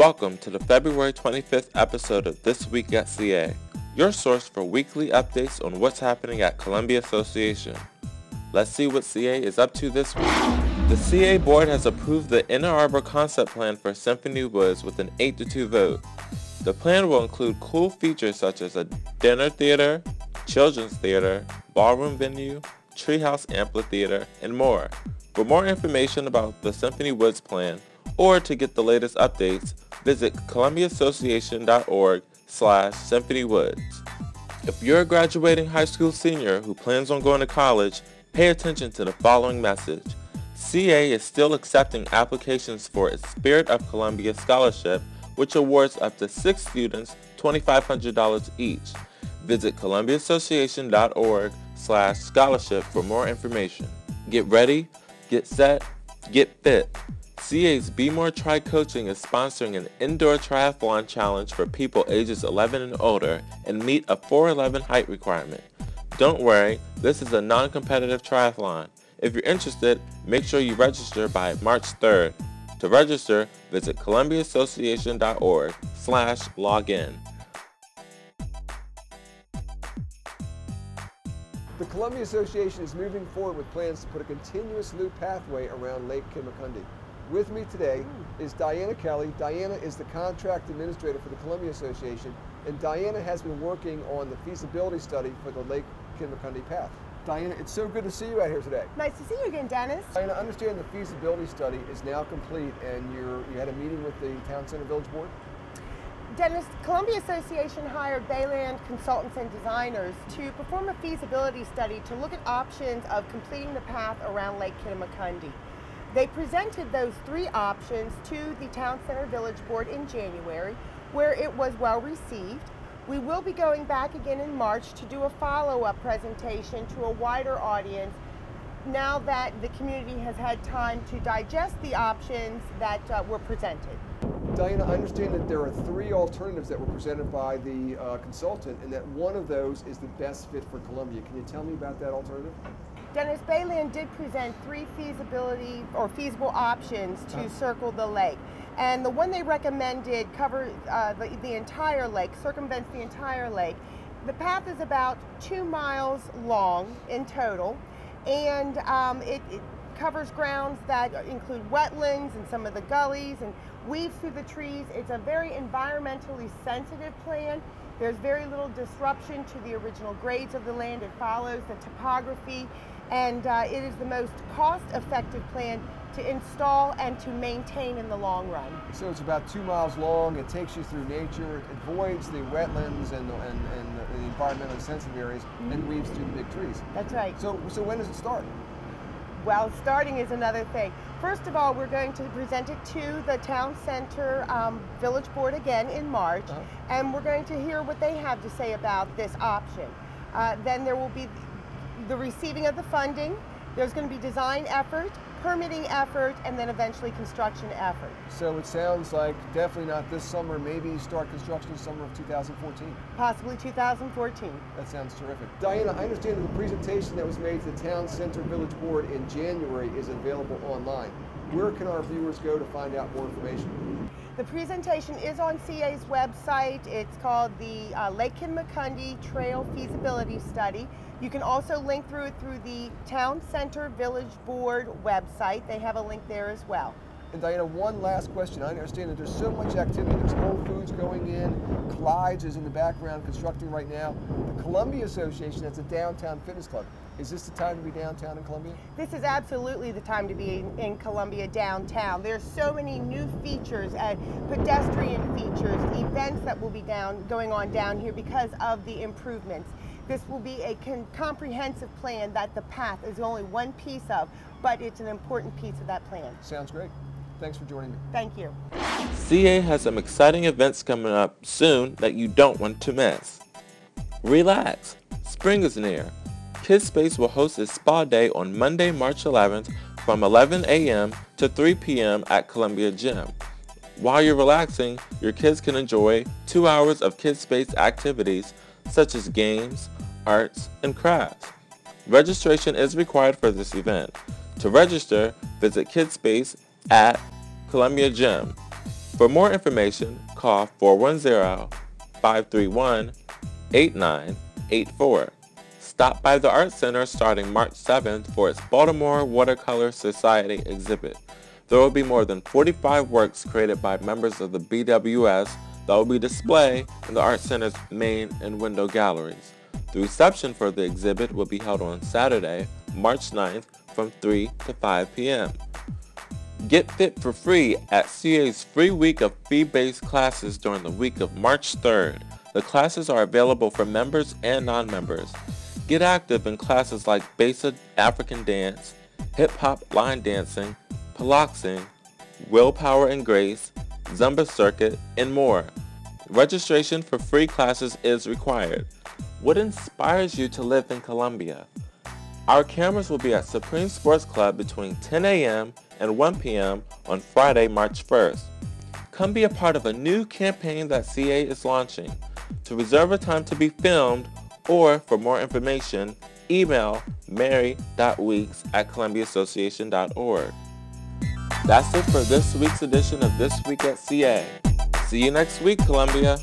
Welcome to the February 25th episode of This Week at CA, your source for weekly updates on what's happening at Columbia Association. Let's see what CA is up to this week. The CA board has approved the Inner Arbor concept plan for Symphony Woods with an 8 to 2 vote. The plan will include cool features such as a dinner theater, children's theater, ballroom venue, treehouse amphitheater, and more. For more information about the Symphony Woods plan, or to get the latest updates, visit columbiaassociation.org slash symphonywoods. If you're a graduating high school senior who plans on going to college, pay attention to the following message. CA is still accepting applications for its Spirit of Columbia Scholarship, which awards up to six students $2,500 each. Visit columbiaassociation.org slash scholarship for more information. Get ready, get set, get fit. CA's Be More Tri Coaching is sponsoring an indoor triathlon challenge for people ages 11 and older and meet a 4'11 height requirement. Don't worry, this is a non-competitive triathlon. If you're interested, make sure you register by March 3rd. To register, visit columbiaassociation.org slash login. The Columbia Association is moving forward with plans to put a continuous loop pathway around Lake Kittamaqundi. With me today hmm. is Diana Kelly. Diana is the contract administrator for the Columbia Association, and Diana has been working on the feasibility study for the Lake Kittamaqundi path. Diana, it's so good to see you out here today. Nice to see you again, Dennis. Diana, I understand the feasibility study is now complete, and you're, you had a meeting with the Town Center Village Board? Dennis, Columbia Association hired Bayland consultants and designers to perform a feasibility study to look at options of completing the path around Lake Kittamaqundi. They presented those three options to the Town Center Village Board in January, where it was well received. We will be going back again in March to do a follow-up presentation to a wider audience now that the community has had time to digest the options that uh, were presented. Diana, I understand that there are three alternatives that were presented by the uh, consultant and that one of those is the best fit for Columbia. Can you tell me about that alternative? Dennis Bayland did present three feasibility or feasible options to circle the lake. And the one they recommended covers uh, the, the entire lake, circumvents the entire lake. The path is about two miles long in total, and um, it, it covers grounds that include wetlands and some of the gullies and weaves through the trees. It's a very environmentally sensitive plan. There's very little disruption to the original grades of the land. It follows the topography and uh, it is the most cost-effective plan to install and to maintain in the long run. So it's about two miles long. It takes you through nature. It avoids the wetlands and the, and, and the environmentally sensitive areas mm -hmm. and weaves through the big trees. That's right. So, so when does it start? Well, starting is another thing. First of all, we're going to present it to the Town Center um, Village Board again in March, uh -huh. and we're going to hear what they have to say about this option. Uh, then there will be the receiving of the funding, there's going to be design effort, permitting effort, and then eventually construction effort. So it sounds like definitely not this summer, maybe start construction summer of 2014. Possibly 2014. That sounds terrific. Diana, I understand that the presentation that was made to the Town Center Village Board in January is available online. Where can our viewers go to find out more information? The presentation is on CA's website. It's called the uh, Lake Kittamaqundi Trail Feasibility Study. You can also link through it through the Town Center Village Board website. They have a link there as well. And Diana, one last question. I understand that there's so much activity. There's Whole Foods going in. Clyde's is in the background constructing right now. The Columbia Association, that's a downtown fitness club. Is this the time to be downtown in Columbia? This is absolutely the time to be in, in Columbia downtown. There's so many new features and pedestrian features, events that will be down going on down here because of the improvements. This will be a comprehensive plan that the path is only one piece of, but it's an important piece of that plan. Sounds great. Thanks for joining me. Thank you. CA has some exciting events coming up soon that you don't want to miss. Relax. Spring is near KidSpace will host a spa day on Monday, March 11th from 11 a.m. to 3 p.m. at Columbia Gym. While you're relaxing, your kids can enjoy two hours of KidSpace activities such as games, arts, and crafts. Registration is required for this event. To register, visit KidSpace at Columbia Gym. For more information, call 410-531-8984. Stop by the Art Center starting March 7th for its Baltimore Watercolor Society exhibit. There will be more than 45 works created by members of the BWS that will be displayed in the Art Center's main and window galleries. The reception for the exhibit will be held on Saturday, March 9th from 3 to 5 p.m. Get fit for free at CA's free week of fee-based classes during the week of March 3rd. The classes are available for members and non-members. Get active in classes like basic African dance, hip-hop line dancing, piloxing, willpower and grace, Zumba circuit, and more. Registration for free classes is required. What inspires you to live in Columbia? Our cameras will be at Supreme Sports Club between 10 a.m. and 1 p.m. on Friday, March 1st. Come be a part of a new campaign that CA is launching. To reserve a time to be filmed or for more information, email mary.weeks at columbiaassociation.org. That's it for this week's edition of This Week at CA. See you next week, Columbia.